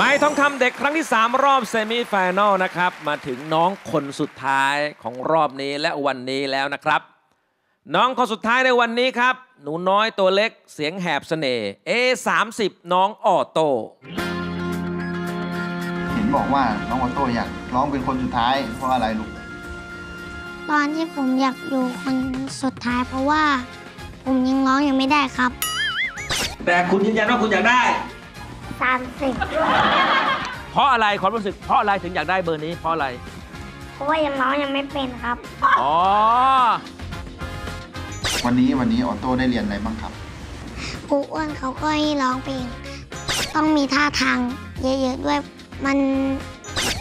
ไมค์ทองคำเด็กครั้งที่ 3 รอบ semi-final นะครับ มาถึงน้องคนสุดท้ายของรอบนี้และวันนี้แล้วนะครับ น้องคนสุดท้ายในวันนี้ครับ หนูน้อยตัวเล็กเสียงแหบเสน่ห์ A30 น้องออโต้เห็นบอกว่าน้องออโต้อยากร้องเป็นคนสุดท้าย เพราะอะไรลูกตอนที่ผมอยากอยู่คนสุดท้ายเพราะว่า ผมยังร้องยังไม่ได้ครับ แต่คุณยืนยันว่าคุณอยากได้ 30เพราะอะไรความรู้สึกเพราะอะไรถึงอยากได้เบอร์นี้เพราะอะไร เพราะว่ายังร้องยังไม่เป็นครับ อ๋อ วันนี้วันนี้ออโต้ได้เรียนอะไรบ้างครับ ครูอ้วนเขาก็ให้ร้องเพลงต้องมีท่าทางเยอะๆด้วยมัน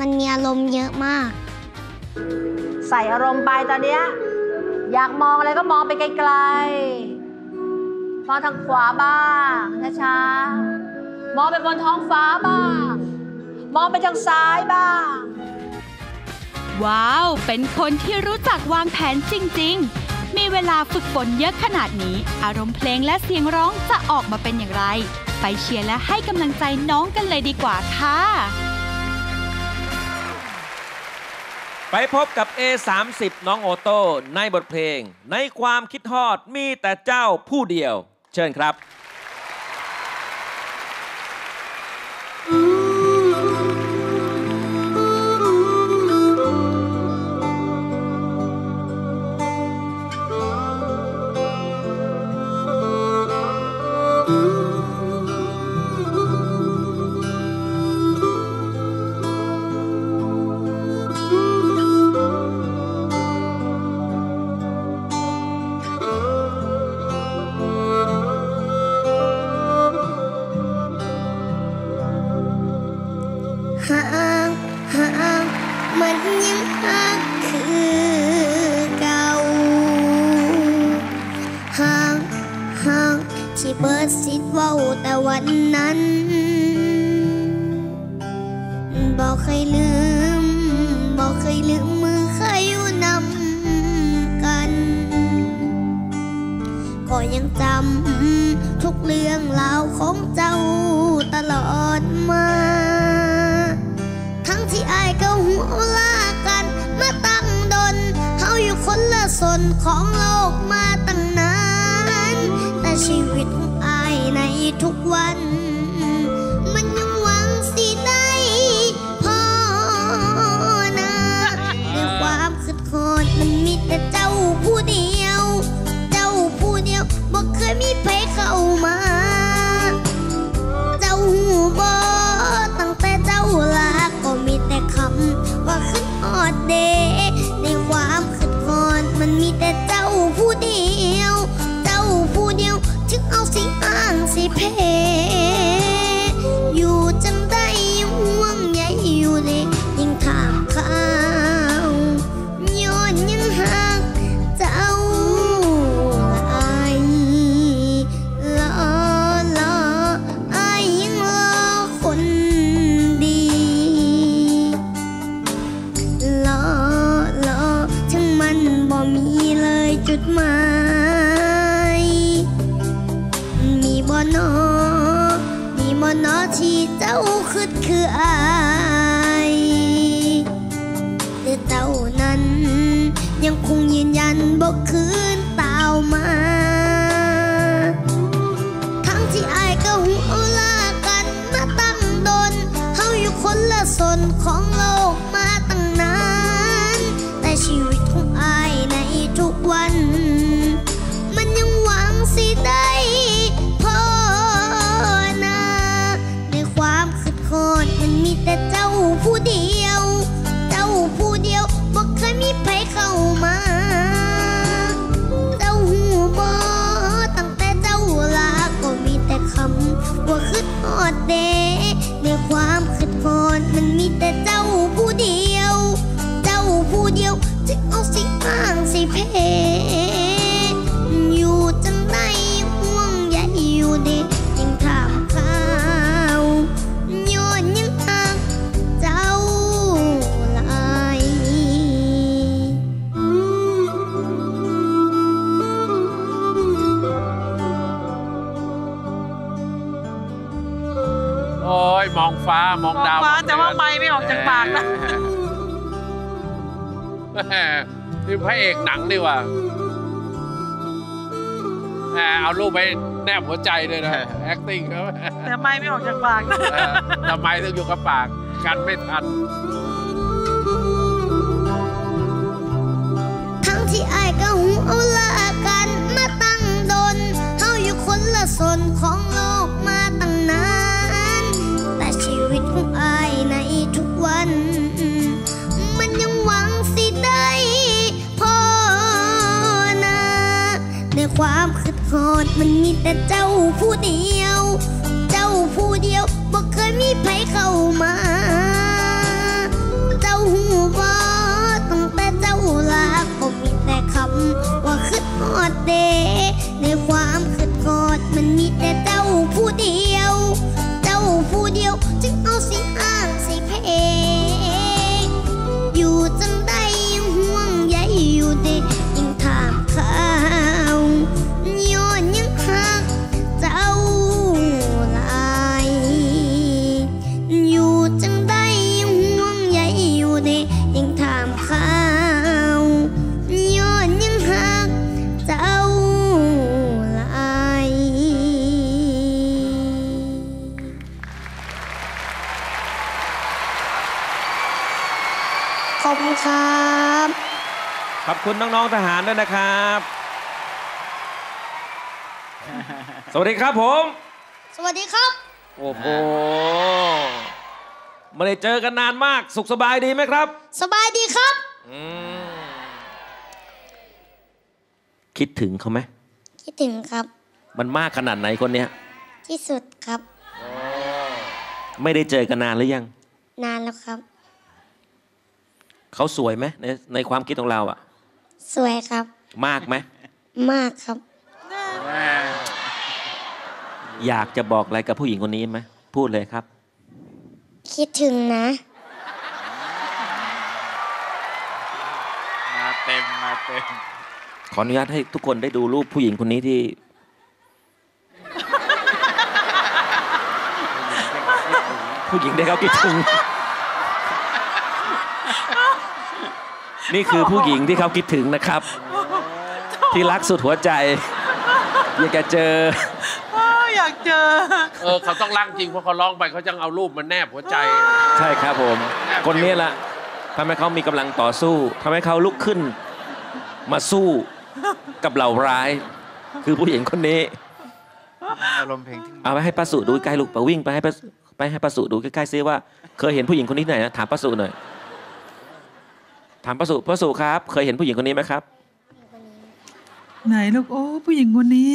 มันมีอารมณ์เยอะมาก ใส่อารมณ์ไปตอนเนี้ยอยากมองอะไรก็มองไปไกลๆมองทางขวาบ้างช้าๆ มองไปบนท้องฟ้าบ้าง มองไปทางซ้ายบ้าง ว้าว เป็นคนที่รู้จักวางแผนจริง ๆ มีเวลาฝึกฝนเยอะขนาดนี้ อารมณ์เพลงและเสียงร้องจะออกมาเป็นอย่างไร ไปเชียร์และให้กำลังใจน้องกันเลยดีกว่าค่ะ ไปพบกับ A30 น้องโอโต้ในบทเพลง ในความคิดทอดมีแต่เจ้าผู้เดียว เชิญครับ ห่างห่างมันยังห่างคือเก่าห่างห่างที่เบิดสิทธิ์ว้าแต่วันนั้นบอกเคยลืมบอกเคยลืมมือเคยอยู่นำกัน ก็ยังจำทุกเรื่องราวของเจ้าตลอด ของโลกมาตั้งนาน แต่ชีวิตของอายในทุกวันมันา ละ องฟ้ามองดาวมองฟ้ามองแต่ว่าเดือนไมค์ไม่ออกจากปากนะแหมนี่พระเอกหนังดีว่าแหมเอารูปไปแนบหัวใจด้วยนะ acting เขาแต่ไมค์ไม่ออกจากปากนะเออทำไมต้องอยู่กับปากกันไม่ทันทั้งที่อายก็หูเอาละกันมาตั้งดนเฮาอยู่คนละส่วนของโลกมาตั้งนาน ความคิดหอดมันมีแต่เจ้าผู้เดียว เจ้าผู้เดียวบ่เคยมีใครเข้ามา เจ้าหูบ่ตั้งแต่เจ้าลาก็มีแต่คำว่าคิดหอดเดในความคิดหอดมันมีแต่เจ้าผู้เดียว อบคุณครับ ขอบคุณน้องๆทหารด้วยนะครับ สวัสดีครับผม สวัสดีครับ โอ้โหไม่ได้เจอกันนานมาก สุขสบายดีไหมครับ สบายดีครับอืมคิดถึงเขาไหม คิดถึงครับ มันมากขนาดไหนคนเนี้ย ที่สุดครับ ไม่ได้เจอกันนานหรือยัง นานแล้วครับ เขาสวยไหมในในความคิดของเราอะสวยครับ มากไหมมากครับ อยากจะบอกอะไรกับผู้หญิงคนนี้ไหมพูดเลยครับ คิดถึงนะ มาเต็มมาเต็มขออนุญาตให้ทุกคนได้ดูรูปผู้หญิงคนนี้ที่ผู้หญิงได้เขาคิดถึง นี่คือผู้หญิงที่เขาคิดถึงนะครับ ที่รักสุดหัวใจอยากจะเจออ้าวอยากเจอ เออเขาต้องรักจริงเพราะเขาร้องไปเขาจังเอารูปมาแนบหัวใจ ใช่ครับผม คนนี้ละทำให้เขามีกำลังต่อสู้ทำให้เขาลุกขึ้น มาสู้กับเหล่าร้าย คือผู้หญิงคนนี้อารมณ์เพลงที่เอาไปให้ป้าสุดูใกล้ลูกไปวิ่งไปให้ป้าไปให้ป้าสุดูใกล้ๆซิว่า เคยเห็นผู้หญิงคนนี้ที่ไหนนะถามป้าสุหน่อยถามป้าสุป้าสุครับ เคยเห็นผู้หญิงคนนี้ไหมครับ ไหนลูกโอ้ผู้หญิงคนนี้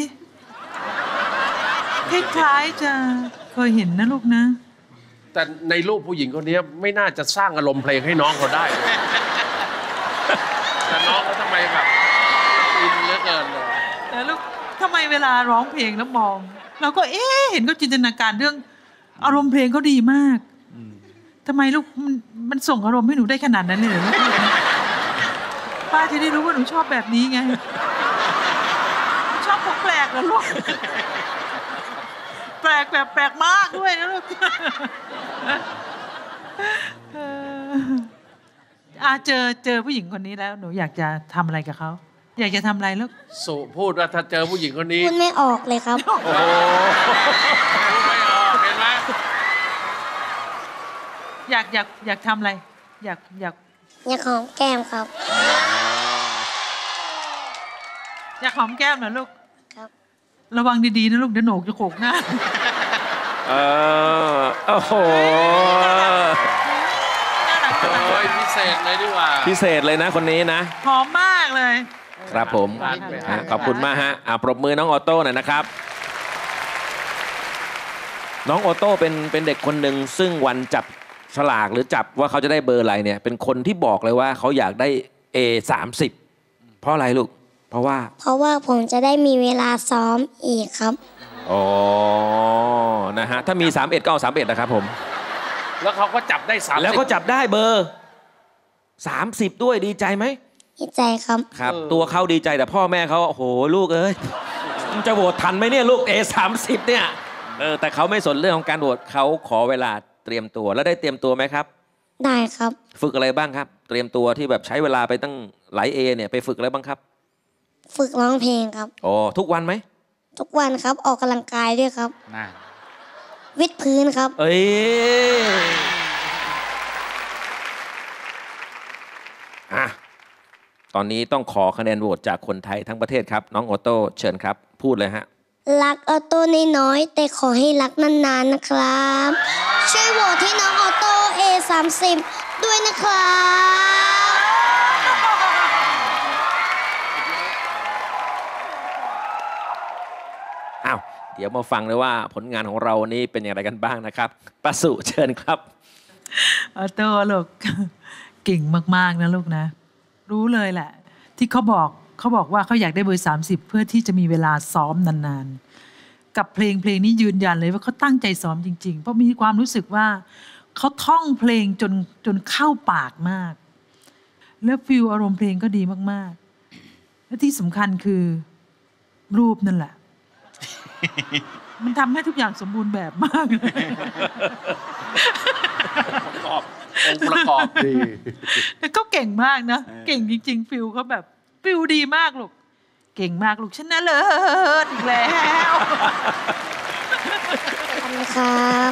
คล้ายๆจะเคยเห็นนะลูกนะ แต่ในรูปผู้หญิงคนนี้ไม่น่าจะสร้างอารมณ์เพลงให้น้องเขาได้เลยแต่น้องเขาทำไมแบบอินเหลือเกินเลยแต่ลูกทำไมเวลาร้องเพลงแล้วมอง เราก็เอ๊ะเห็นเขาจินตนาการเรื่อง อารมณ์เพลงเขาดีมากทำไมลูกมันมันส่งอารมณ์ให้หนูได้ขนาดนั้นเลยเหรอลูก ป้าจะได้รู้ว่าหนูชอบแบบนี้ไงหนูชอบของแปลกเหรอลูก แปลกแบบแปลกมากด้วยนะลูกเอออะเจอเจอผู้หญิงคนนี้แล้ว หนูอยากจะทำอะไรกับเขา อยากจะทำอะไรลูก สุพูดว่าถ้าเจอผู้หญิงคนนี้ พูดไม่ออกเลยครับ โอ้โหพูดไม่ออกเห็นไหมอยากอยากอยากทำอะไร อยากอยาก อยากหอมแก้มครับ อยากหอมแก้มเหรอลูกครับ ระวังดีๆนะลูกเดี๋ยวโหนกจะโขกหน้า เออโอ้โหโอ้ยพิเศษเลยดีกว่า พิเศษเลยนะคนนี้นะ หอมมากเลย ครับผมรักเลยอะขอบคุณมากฮะอะปรบมือน้องออโต้หน่อยนะครับ น้องออโต้เป็นเป็นเด็กคนหนึ่งซึ่งวันจับฉลากหรือจับว่าเขาจะได้เบอร์อะไรเนี่ย เป็นคนที่บอกเลยว่าเขาอยากได้ A 3 0เพราะอะไรลูก เพราะว่า เพราะว่าผมจะได้มีเวลาซ้อมอีกครับ อ๋อ นะฮะ ถ้ามี 31ก็เอา31 นะครับผม แล้วเขาก็จับได้สามแล้วก็จับได้เบอร์ 30 ด้วยดีใจไหม ดีใจครับ ครับ ตัวเขาดีใจแต่พ่อแม่เขาโอ้โห ลูกเอ้ยมึงจะโหวตทันไหมเนี่ยลูก A 3 0เนี่ย เออ แต่เขาไม่สนเรื่องของการโหวตเขาขอเวลาเตรียมตัว แล้วได้เตรียมตัวไหมครับ ได้ครับ ฝึกอะไรบ้างครับ เตรียมตัวที่แบบใช้เวลาไปตั้งหลายเอเนี่ยไปฝึกอะไรบ้างครับ ฝึกร้องเพลงครับ โอ้ทุกวันไหม ทุกวันครับออกกำลังกายด้วยครับ น่าวิดพื้นครับ เอ้ยอะตอนนี้ต้องขอคะแนนโหวตจากคนไทยทั้งประเทศครับ น้องโอโต้เชิญครับ พูดเลยฮะ รักออโต้น้อยๆแต่ขอให้รักนานๆนะครับ ช่วยโหวตที่น้องออโต้ A30 ด้วยนะครับ เดี๋ยวมาฟังเลยว่าผลงานของเราวันนี้เป็นอย่างไรกันบ้างนะครับป้าสุเชิญครับออโต้ลูกเก่งมากๆนะลูกนะ รู้เลยแหละ ที่เขาบอกเขาบอกว่าเขาอยากได้เบอร์ 30 เพื่อที่จะมีเวลาซ้อมนานๆ กับเพลงเพลงนี้ยืนยันเลยว่าเขาตั้งใจซ้อมจริง ๆ เพราะมีความรู้สึกว่าเขาท่องเพลงจนจนเข้าปากมาก แล้ว feel อารมณ์เพลงก็ดีมากๆ และที่สำคัญคือรูปนั่นแหละ มันทำให้ทุกอย่างสมบูรณ์แบบมากเลยประกอบองค์ประกอบดีแต่เขาเก่งมากนะ เก่งจริง ๆ feel เขาแบบ feel ดีมากลูกเก่งมากลูกชนะเลิศอีกแล้วขอบคุณครับ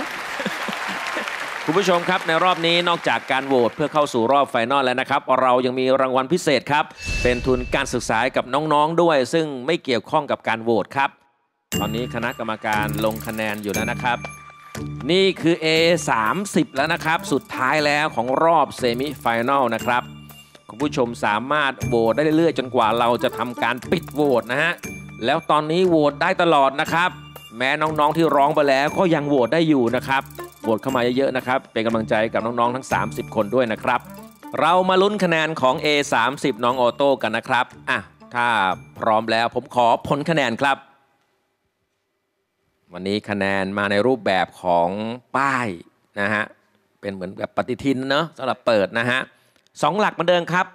คุณผู้ชมครับในรอบนี้นอกจากการโหวตเพื่อเข้าสู่รอบ final แล้วนะครับ เรายังมีรางวัลพิเศษครับ เป็นทุนการศึกษาให้กับน้องๆด้วย ซึ่งไม่เกี่ยวข้องกับการโหวตครับ ตอนนี้คณะกรรมการลงคะแนนอยู่แล้วนะครับ นี่คือ A 30แล้วนะครับ สุดท้ายแล้วของรอบ semi-final นะครับคุณผู้ชมสามารถโหวตได้เรื่อยๆ จนกว่าเราจะทำการปิดโหวตนะฮะ แล้วตอนนี้โหวตได้ตลอดนะครับ แม้น้องๆที่ร้องไปแล้วก็ยังโหวตได้อยู่นะครับโหวตเข้ามาเยอะๆนะครับ เป็นกำลังใจกับน้องๆทั้ง 30 คนด้วยนะครับ เรามาลุ้นคะแนนของ A 3 0น้องออโต้กันนะครับอะถ้าพร้อมแล้วผมขอผลคะแนนครับ วันนี้คะแนนมาในรูปแบบของป้ายนะฮะเป็นเหมือนแบบปฏิทินเนอะสำหรับเปิดนะฮะสองหลักเหมือนเดิมครับ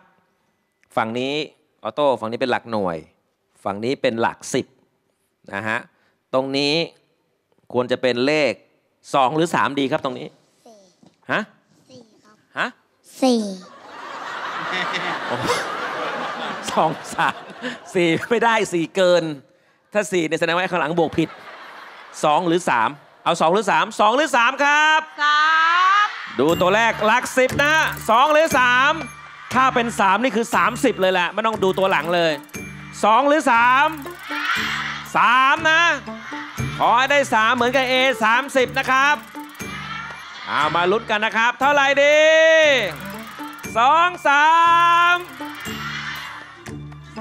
ฝั่งนี้ออโต้ฝั่งนี้เป็นหลักหน่วย ฝั่งนี้เป็นหลักสิบนะฮะตรงนี้ควรจะเป็นเลข2หรือ3ดีครับตรงนี้ฮะสี่ครับฮะสี่สองสามสี่ไม่ได้สี่เกิน ถ้าสี่เนี่ยแสดงว่าไอ้ข้างหลังบวกผิด สองหรือสามเอาสองหรือสามสองหรือสามครับสามดูตัวแรกหลักสิบนะฮะสองหรือสามถ้าเป็นสามนี่คือ 30 เลยแหละไม่ต้องดูตัวหลังเลยสองหรือสามสามนะ ขอให้ได้สามเหมือนกับ A 30 นะครับ เอามาลุ้นกันนะครับ เท่าไหร่ดีสองสาม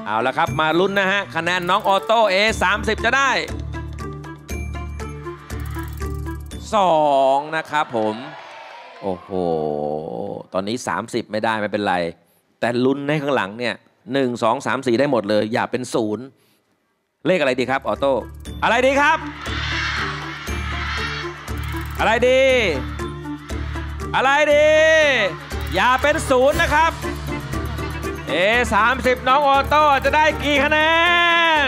เอาละครับมาลุ้นนะฮะคะแนนน้องออโต้ A 30 จะได้ 2 นะครับผม โอ้โห ตอนนี้ 30 ไม่ได้ไม่เป็นไร แต่ลุ้นในข้างหลังเนี่ยหนึ่งสองสามสี่ได้หมดเลย อย่าเป็นศูนย์เลขอะไรดีครับ ออโต้อะไรดีครับ อะไรดี อะไรดี อย่าเป็นศูนย์นะครับ เอ30น้องออโต้จะได้กี่คะแนน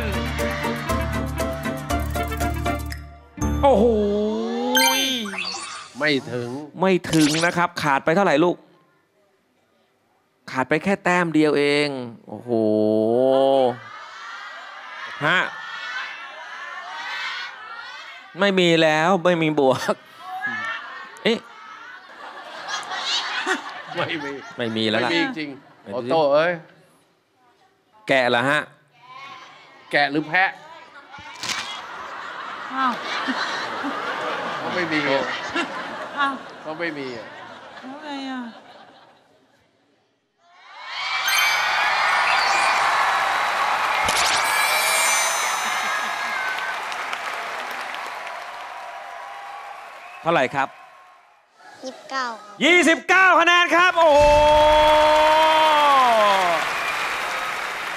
โอ้โห ไม่ถึงไม่ถึงนะครับ ขาดไปเท่าไหร่ลูก ขาดไปแค่แต้มเดียวเอง โอ้โหฮะไม่มีแล้วไม่มีบวก เอ๊ะไม่มีไม่มีแล้วไม่ล่ะมีจริงไม่ๆมีออโต้เอ้ยแกะละฮะ แกะหรือแพะอ้าวก็ไม่มี อะอ้าวก็ไม่มีอะแล้วไงอะเท่าไหร่ครับ ยี่สิบเก้าครับ29 คะแนนครับ โอ้โห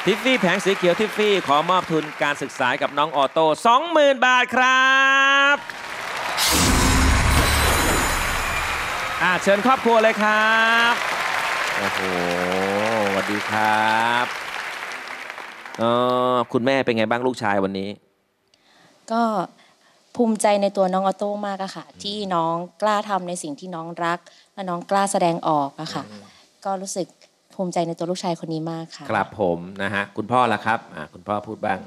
ทิฟฟี่แผงสีเขียวทิฟฟี่ขอมอบทุนการศึกษาให้กับน้องออโต้20,000 บาทครับ อ่าเชิญครอบครัวเลยครับโอ้โหสวัสดีครับเออคุณแม่เป็นไงบ้างลูกชายวันนี้ ก็ภูมิใจในตัวน้องออโต้มากอะค่ะ ที่น้องกล้าทำในสิ่งที่น้องรัก และน้องกล้าแสดงออกอะค่ะ ก็รู้สึกภูมิใจในตัวลูกชายคนนี้มากค่ะ ครับผมนะฮะคุณพ่อละครับอ่าคุณพ่อพูดบ้าง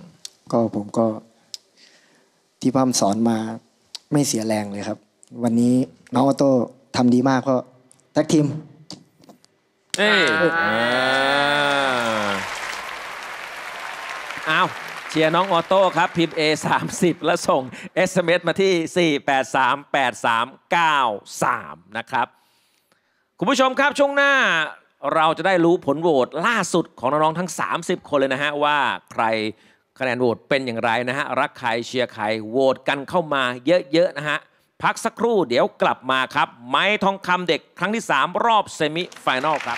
ก็ผมก็ ที่พ่อสอนมาไม่เสียแรงเลยครับ วันนี้น้องออโต้ ทำดีมากเพราะ tag team เอ้ยอ่าอ้าวเชียร์น้องออโต้ครับ พิมพ์ A 30แล้วส่ง SMS มาที่ 4838393 นะครับ คุณผู้ชมครับช่วงหน้าเราจะได้รู้ผลโหวตล่าสุดของน้อง ๆ ทั้ง 30 คนเลยนะฮะ ว่าใครคะแนนโหวตเป็นอย่างไรนะฮะ รักใครเชียร์ใครโหวตกันเข้ามาเยอะ ๆ นะฮะ พักสักครู่เดี๋ยวกลับมาครับ ไม้ทองคำเด็กครั้งที่ 3 รอบเซมิไฟแนลครับ